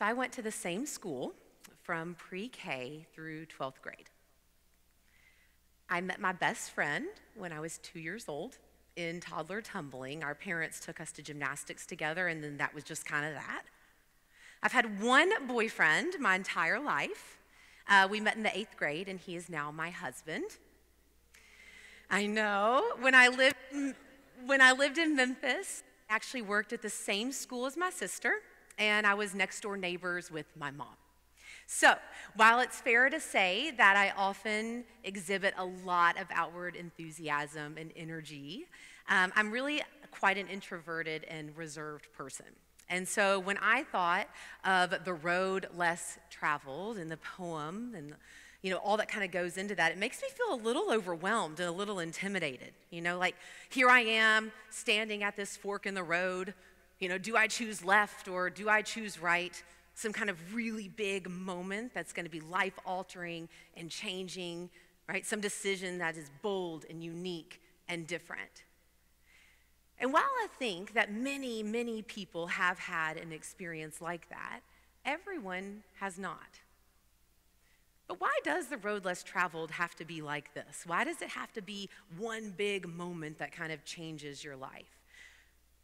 So I went to the same school from pre K through 12th grade. I met my best friend when I was two years old in toddler tumbling. Our parents took us to gymnastics together, and then that was just kind of that. I've had one boyfriend my entire life. Uh, we met in the eighth grade, and he is now my husband. I know. When I lived, when I lived in Memphis, I actually worked at the same school as my sister, and I was next door neighbors with my mom. So, while it's fair to say that I often exhibit a lot of outward enthusiasm and energy, um, I'm really quite an introverted and reserved person. And so when I thought of the road less traveled in the poem and you know all that kind of goes into that, it makes me feel a little overwhelmed and a little intimidated. You know, like here I am standing at this fork in the road. You know, do I choose left or do I choose right? Some kind of really big moment that's going to be life altering and changing, right? Some decision that is bold and unique and different. And while I think that many, many people have had an experience like that, everyone has not. But why does the road less traveled have to be like this? Why does it have to be one big moment that kind of changes your life?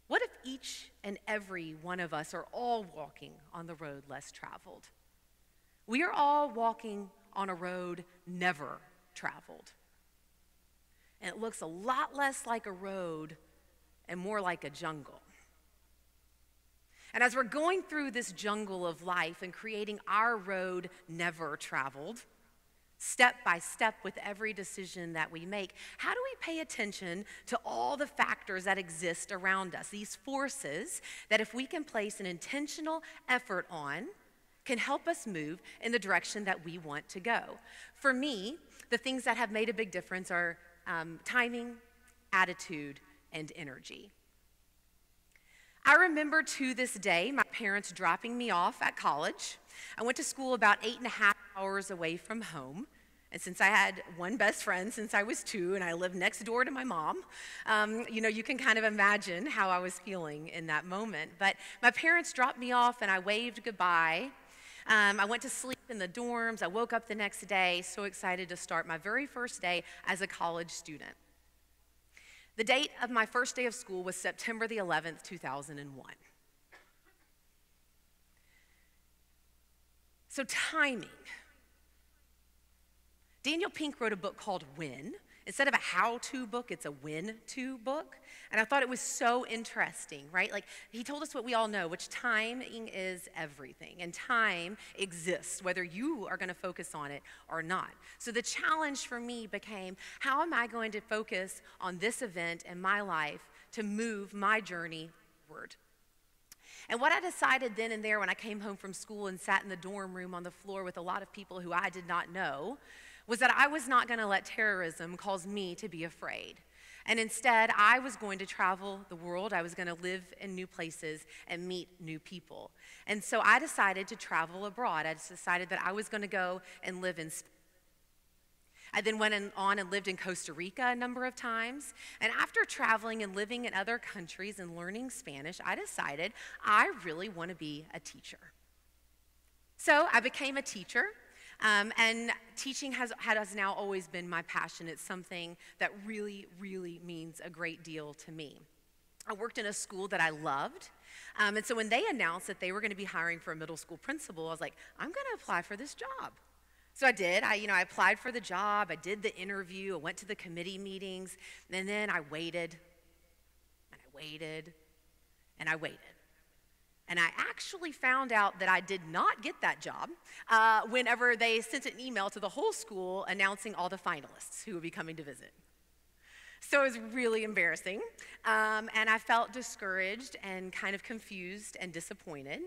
What if each and every one of us are all walking on the road less traveled? We are all walking on a road never traveled. And it looks a lot less like a road and more like a jungle. And as we're going through this jungle of life and creating our road never traveled, step by step with every decision that we make, how do we pay attention to all the factors that exist around us? These forces that, if we can place an intentional effort on, can help us move in the direction that we want to go. For me, the things that have made a big difference are um, timing, attitude, and energy. I remember to this day my parents dropping me off at college. I went to school about eight and a half hours away from home. And since I had one best friend since I was two and I lived next door to my mom, um, you know, you can kind of imagine how I was feeling in that moment. But my parents dropped me off and I waved goodbye. Um, I went to sleep in the dorms. I woke up the next day so excited to start my very first day as a college student. The date of my first day of school was September the 11th, 2001. So, timing. Daniel Pink wrote a book called When. Instead of a how to book, it's a when to book. And I thought it was so interesting, right? Like, he told us what we all know, which timing is everything. And time exists, whether you are going to focus on it or not. So the challenge for me became how am I going to focus on this event in my life to move my journey forward? And what I decided then and there when I came home from school and sat in the dorm room on the floor with a lot of people who I did not know was that I was not going to let terrorism cause me to be afraid. And instead, I was going to travel the world. I was going to live in new places and meet new people. And so I decided to travel abroad. I decided that I was going to go and live in Spain. I then went on and lived in Costa Rica a number of times. And after traveling and living in other countries and learning Spanish, I decided I really want to be a teacher. So I became a teacher. Um, and teaching has, has now always been my passion. It's something that really, really means a great deal to me. I worked in a school that I loved. Um, and so when they announced that they were going to be hiring for a middle school principal, I was like, I'm going to apply for this job. So I did. I, you know, I applied for the job. I did the interview. I went to the committee meetings. And then I waited and I waited and I waited. And I actually found out that I did not get that job uh, whenever they sent an email to the whole school announcing all the finalists who would be coming to visit. So it was really embarrassing. Um, and I felt discouraged and kind of confused and disappointed.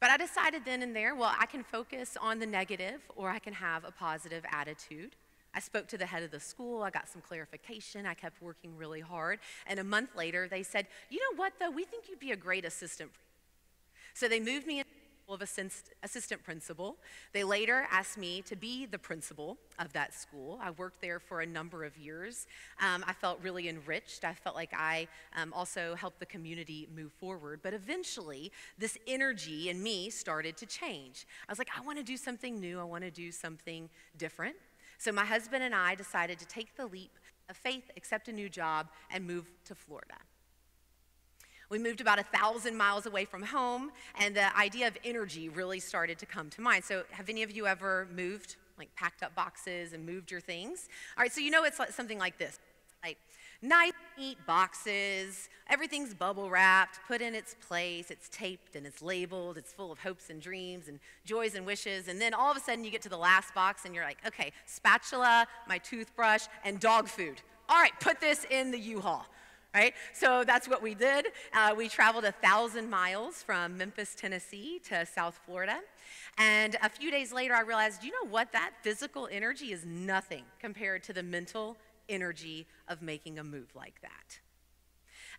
But I decided then and there well, I can focus on the negative or I can have a positive attitude. I spoke to the head of the school. I got some clarification. I kept working really hard. And a month later, they said, You know what, though? We think you'd be a great assistant. So they moved me into the of assistant principal. They later asked me to be the principal of that school. I worked there for a number of years. Um, I felt really enriched. I felt like I um, also helped the community move forward. But eventually, this energy in me started to change. I was like, I want to do something new, I want to do something different. So my husband and I decided to take the leap of faith, accept a new job, and move to Florida. We moved about a thousand miles away from home, and the idea of energy really started to come to mind. So, have any of you ever moved, like packed up boxes and moved your things? All right, so you know it's like something like this like nice, neat boxes, everything's bubble wrapped, put in its place, it's taped and it's labeled, it's full of hopes and dreams and joys and wishes. And then all of a sudden you get to the last box and you're like, okay, spatula, my toothbrush, and dog food. All right, put this in the U Haul right? So that's what we did. Uh, we traveled a thousand miles from Memphis, Tennessee to South Florida. And a few days later, I realized, you know what? That physical energy is nothing compared to the mental energy of making a move like that.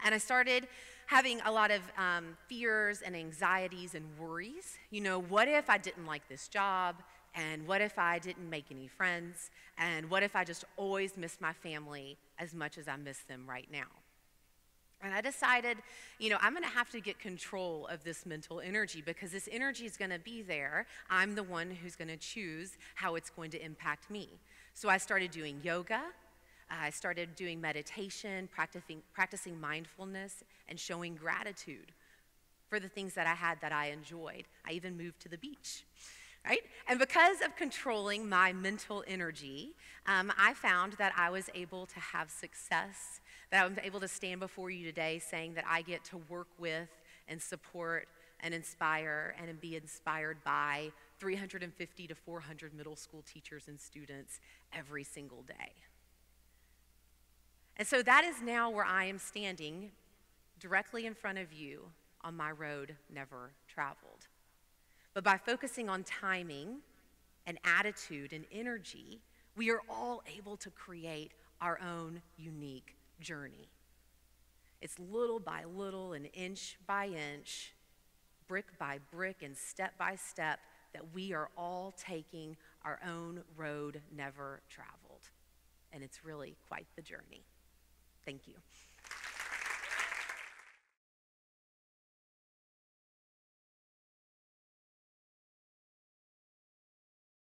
And I started having a lot of um, fears and anxieties and worries. You know, what if I didn't like this job? And what if I didn't make any friends? And what if I just always missed my family as much as I miss them right now? And I decided, you know, I'm going to have to get control of this mental energy because this energy is going to be there. I'm the one who's going to choose how it's going to impact me. So I started doing yoga. I started doing meditation, practicing, practicing mindfulness, and showing gratitude for the things that I had that I enjoyed. I even moved to the beach right? And because of controlling my mental energy, um, I found that I was able to have success that I'm able to stand before you today saying that I get to work with and support and inspire and be inspired by 350 to 400 middle school teachers and students every single day. And so that is now where I am standing directly in front of you on my road never traveled. But by focusing on timing and attitude and energy, we are all able to create our own unique journey. It's little by little and inch by inch, brick by brick, and step by step that we are all taking our own road never traveled. And it's really quite the journey. Thank you.